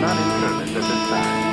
not determined at this time.